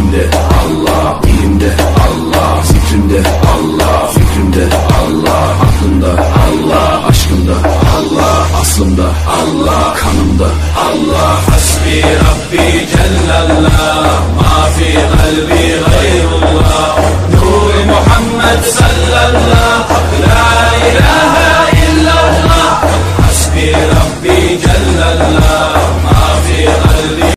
İçimde Allah, ilimde Allah, zikrimde Allah, fikrimde Allah, aklımda Allah, aşkımda Allah, aslımda Allah, kanımda Allah. Hasbi Rabbi Cellallah, ma fi kalbi gayrullah, Nur Muhammed sallallah, la ilahe illallah. Hasbi Rabbi Cellallah.